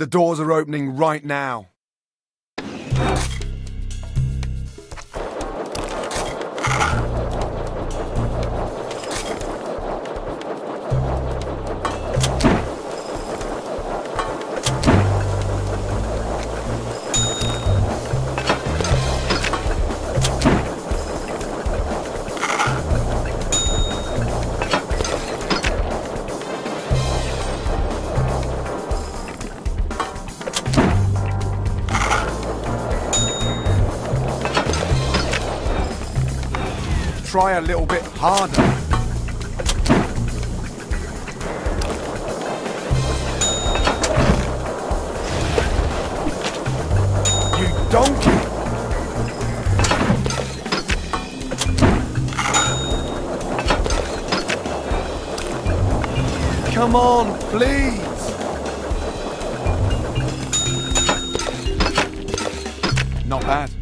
The doors are opening right now. Try a little bit harder. You donkey! Come on, please! Not bad.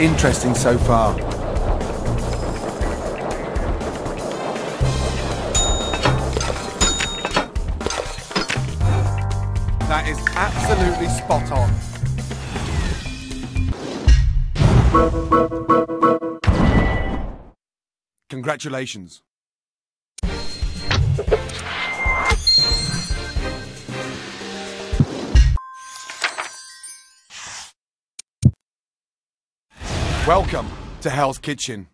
Interesting so far. That is absolutely spot on. Congratulations. Welcome to Hell's Kitchen.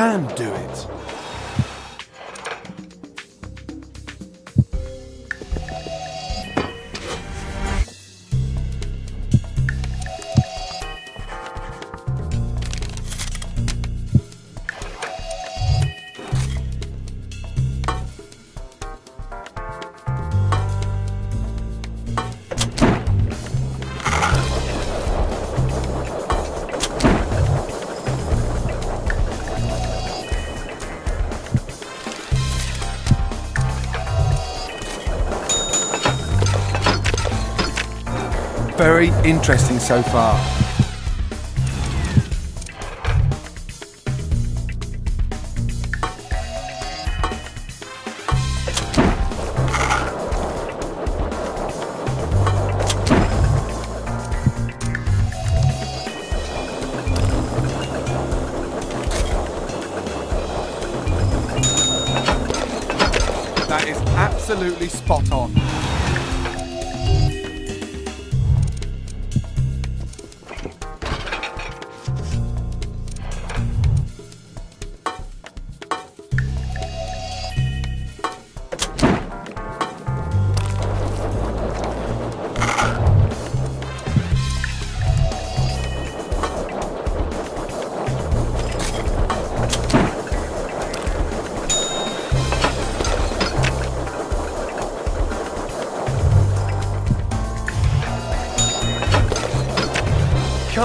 Can do it. Interesting so far. That is absolutely spot on.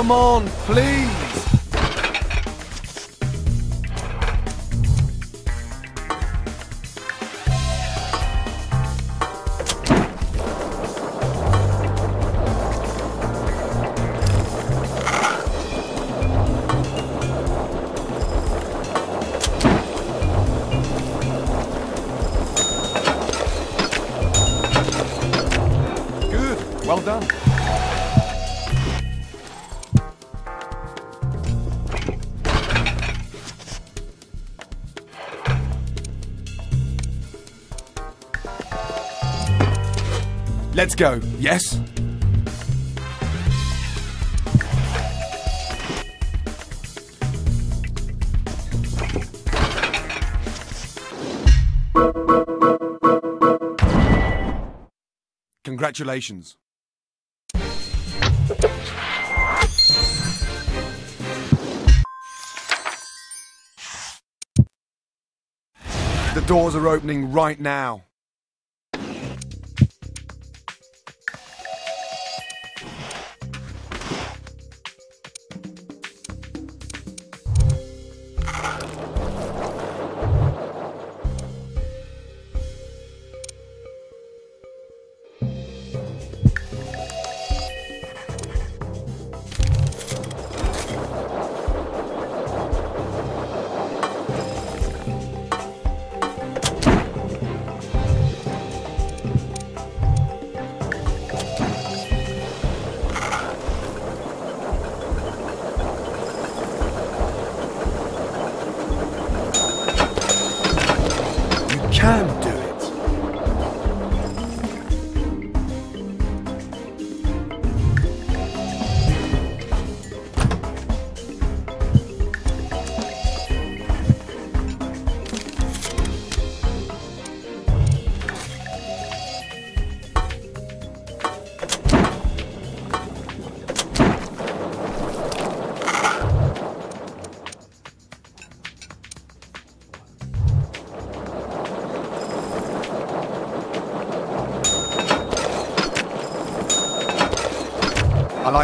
Come on, please. Good. Well done. Let's go. Yes? Congratulations. The doors are opening right now.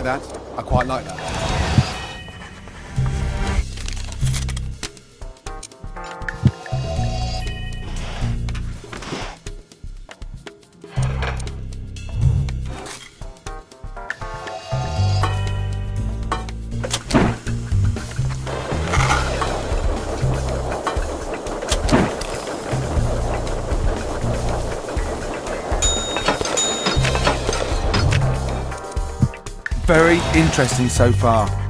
Like that. I quite like that. Very interesting so far.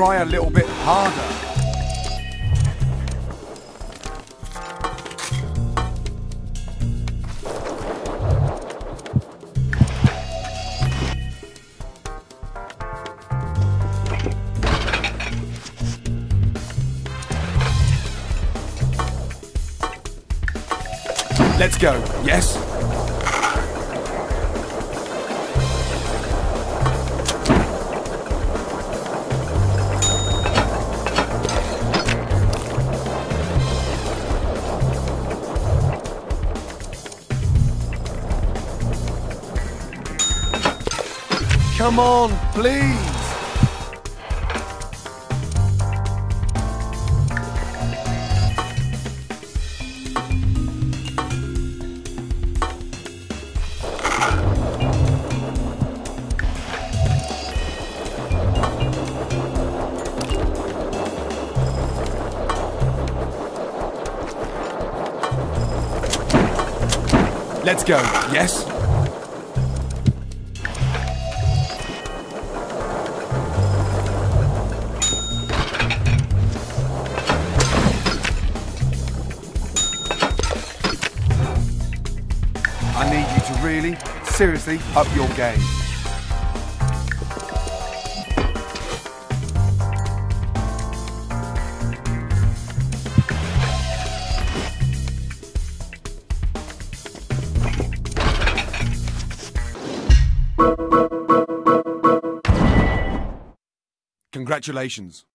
Try a little bit harder. Let's go. Come on, please. Let's go. Yes? Seriously up your game. Congratulations.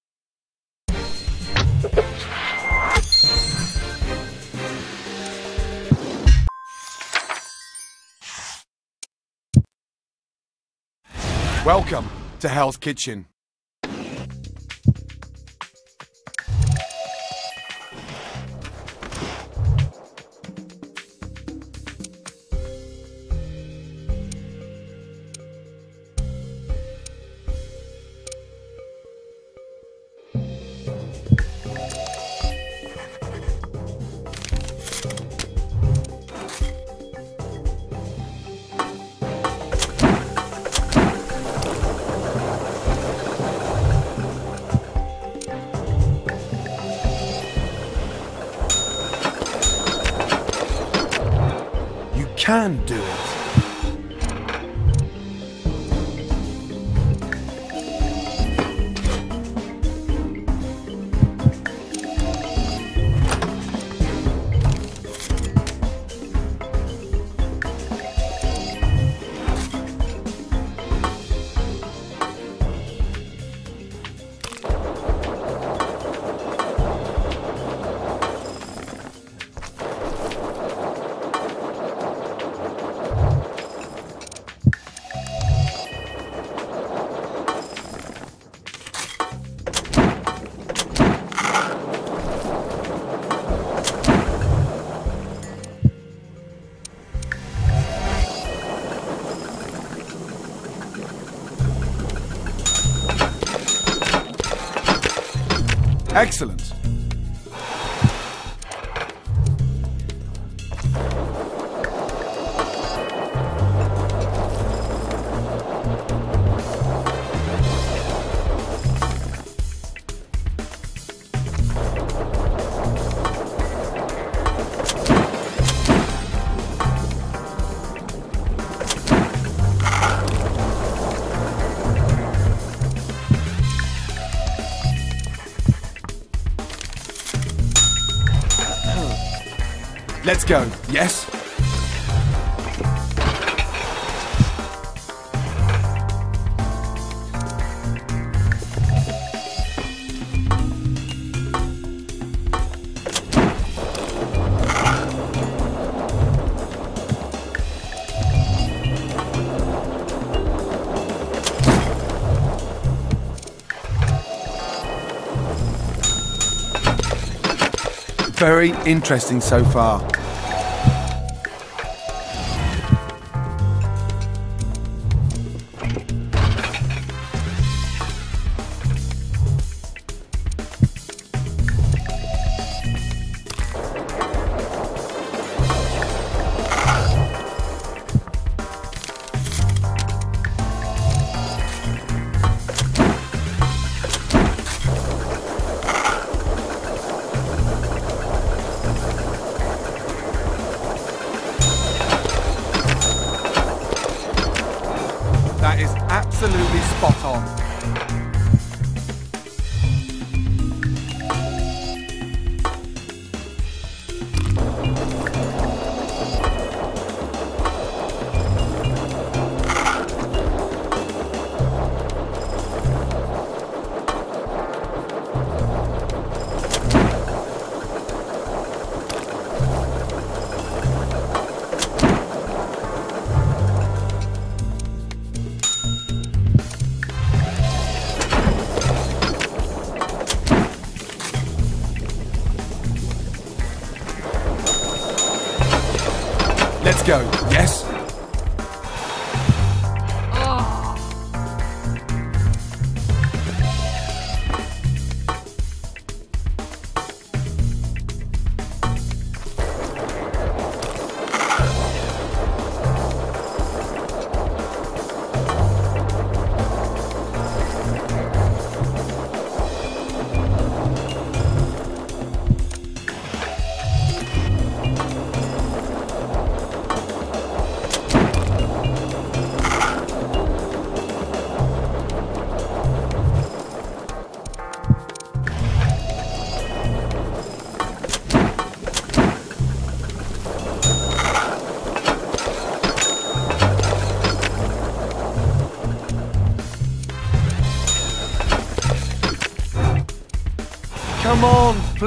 Welcome to Hell's Kitchen. Can do it. Excellent. Let's go. Yes? Very interesting so far.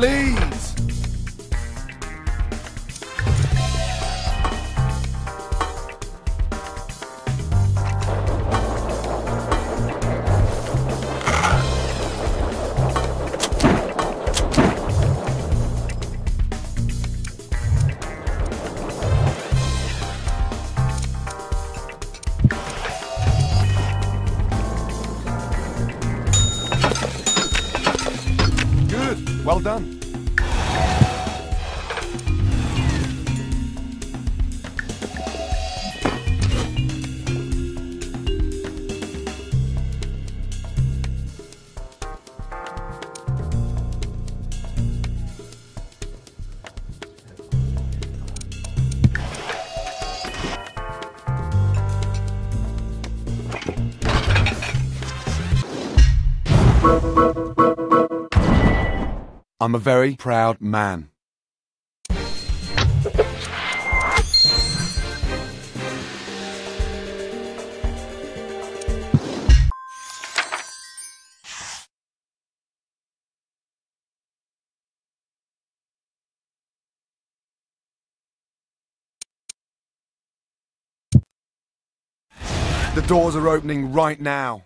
Please. Done. I'm a very proud man. The doors are opening right now.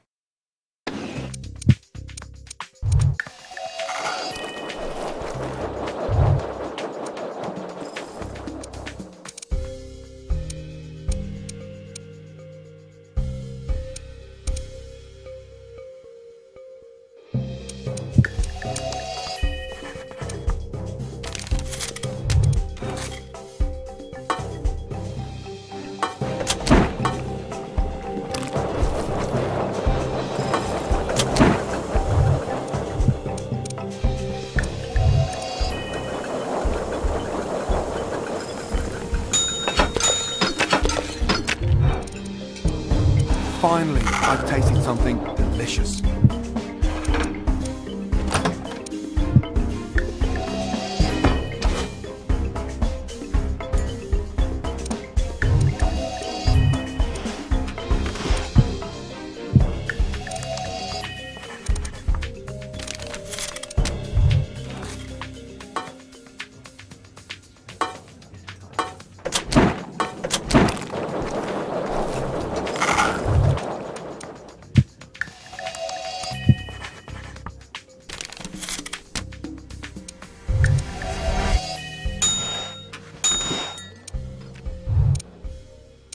Something delicious.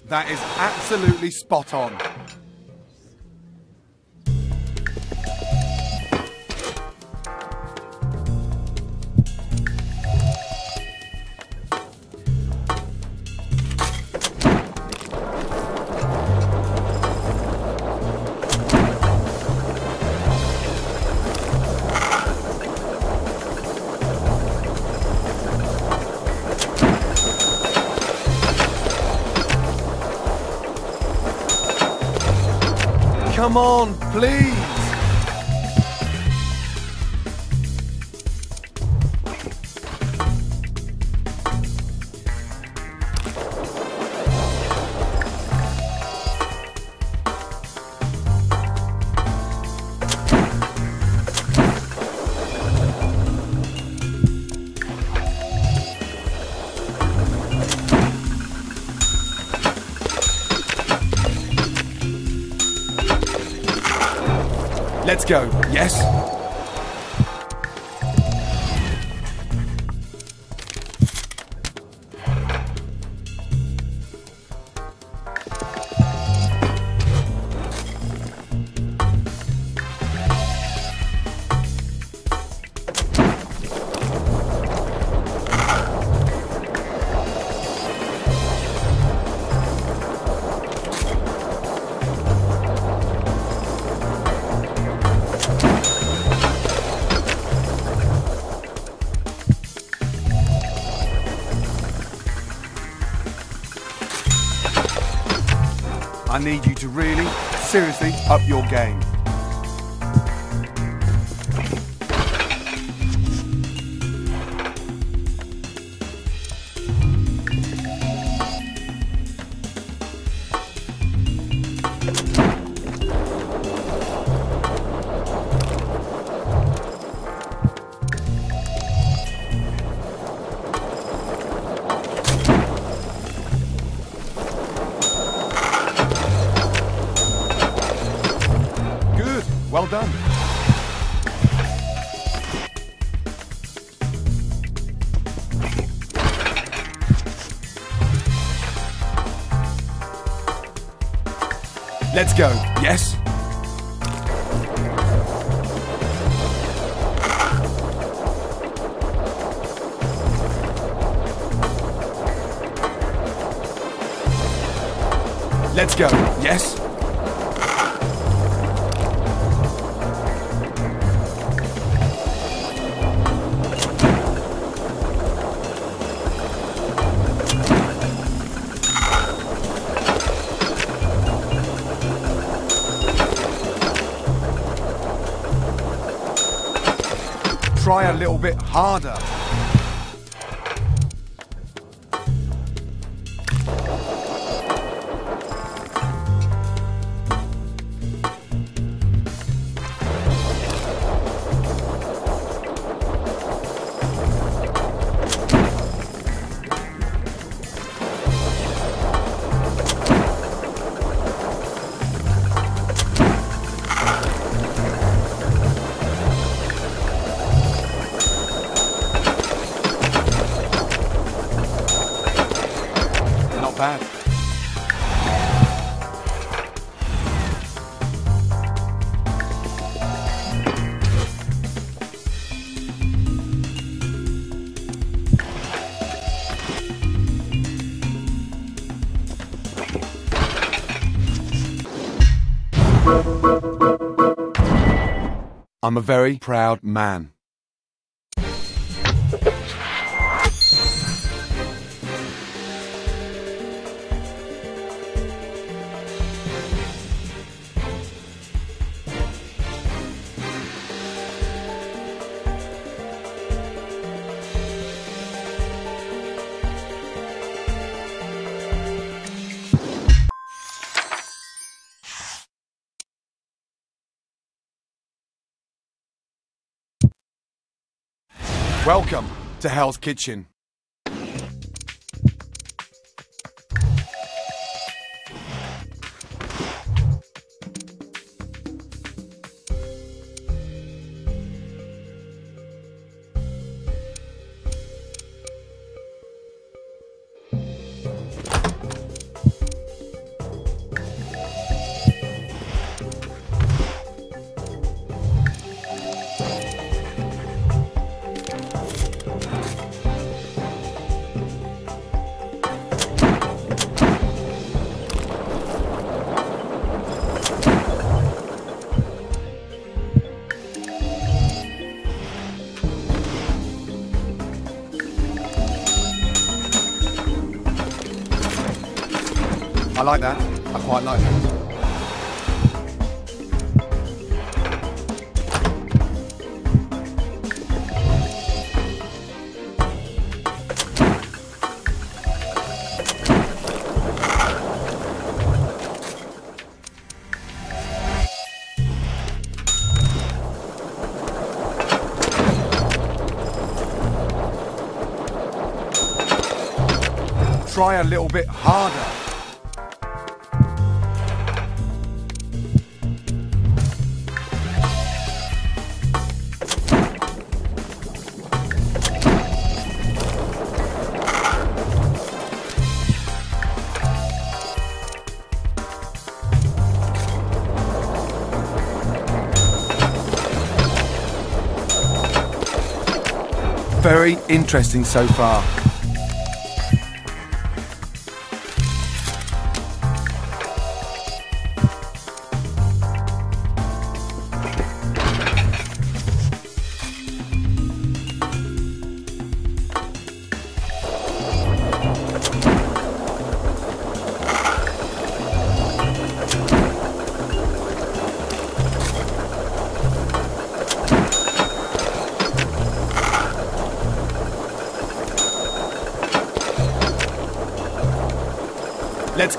That is absolutely spot on. Come on, please. Go. Yes? Seriously up your game. Good. Yes? Try a little bit harder. I'm a very proud man. Welcome to Hell's Kitchen. Like that. I quite like that. Try a little bit harder. Interesting so far.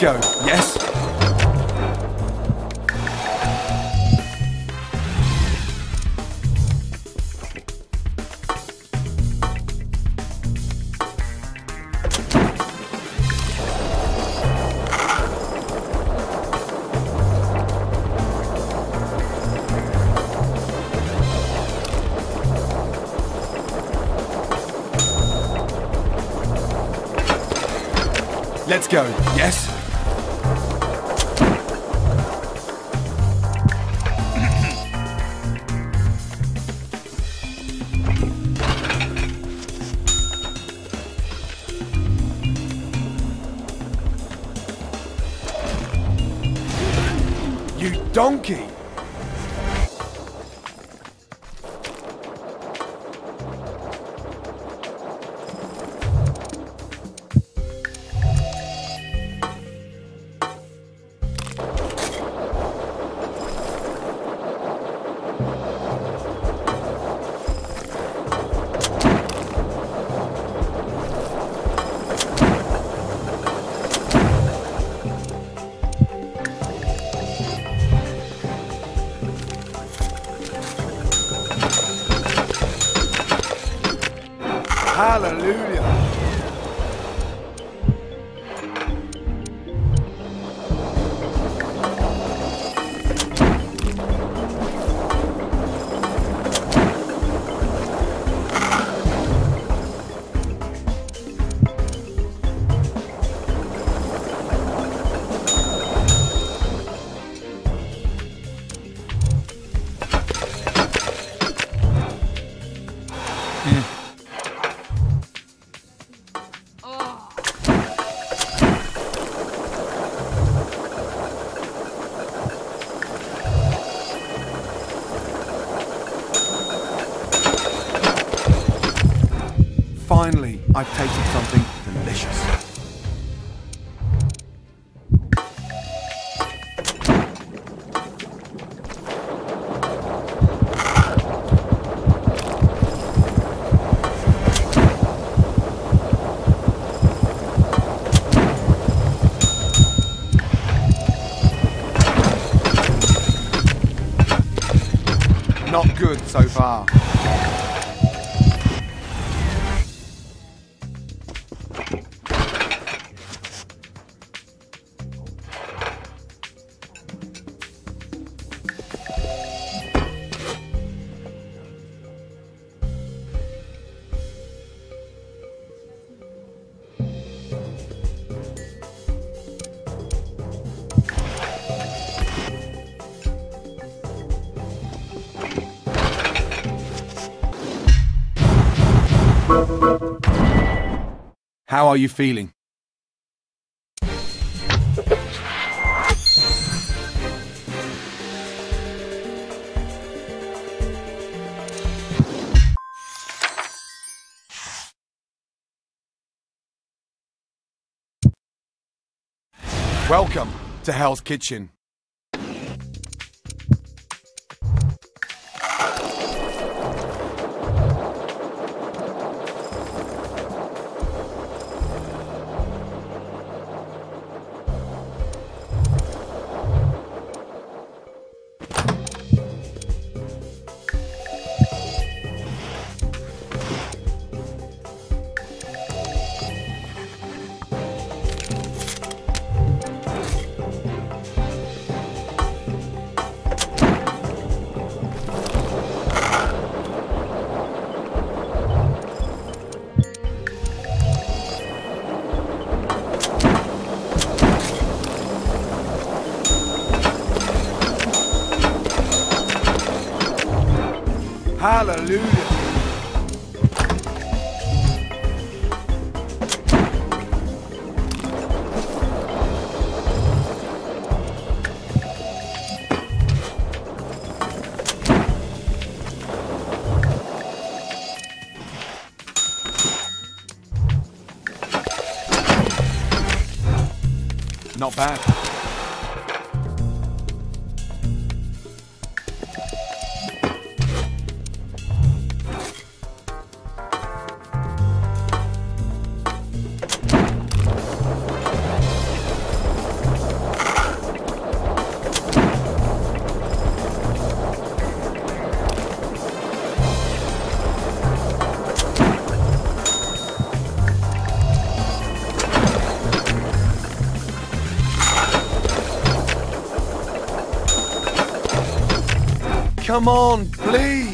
Let's go. Yes? Donkey! I've tasted something delicious. Not good so far. How are you feeling? Welcome to Hell's Kitchen. Not Come on, please.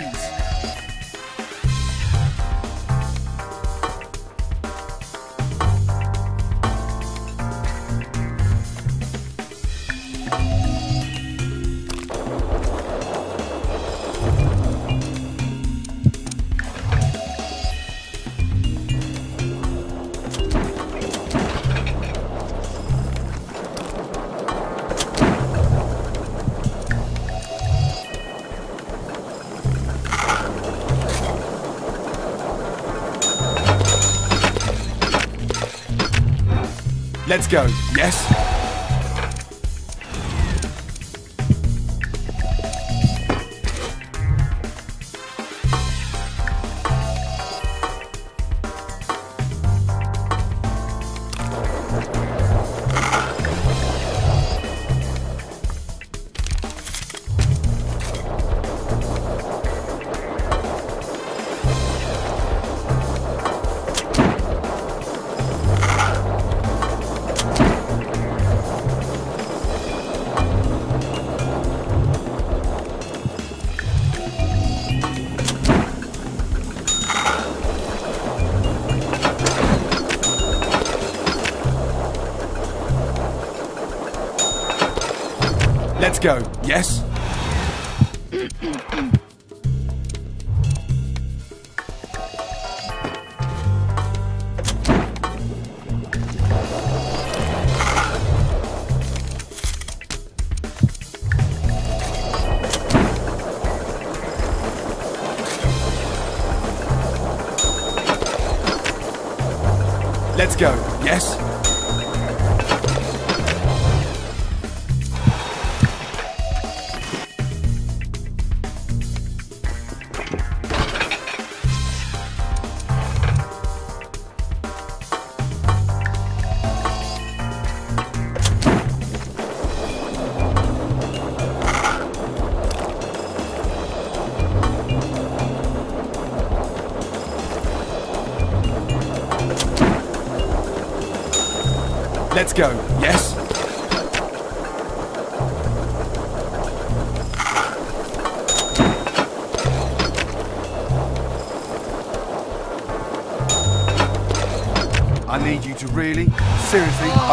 Let's go. Yes? Go. Yes?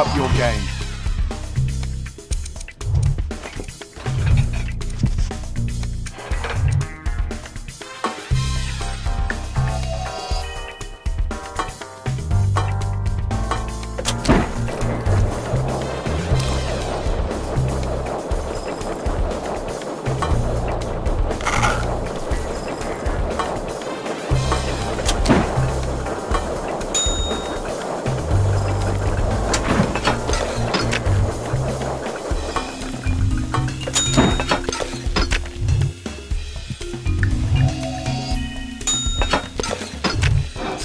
Up your game.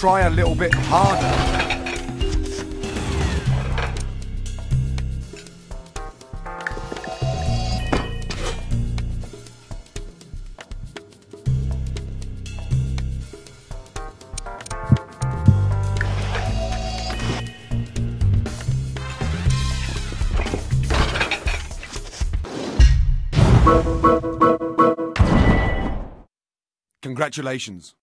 Try a little bit harder. Congratulations.